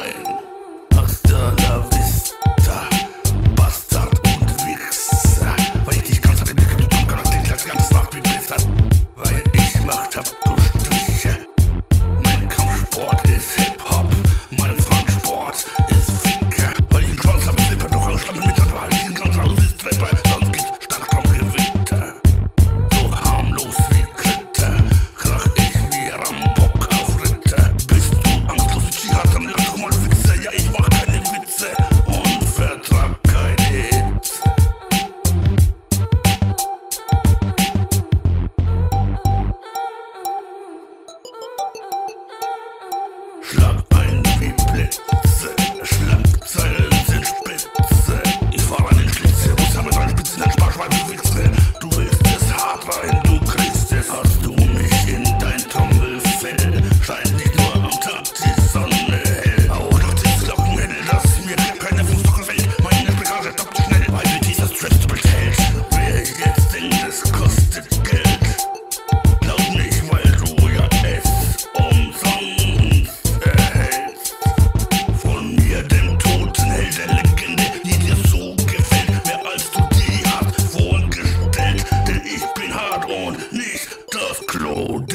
time. Achterlauf.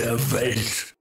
their face.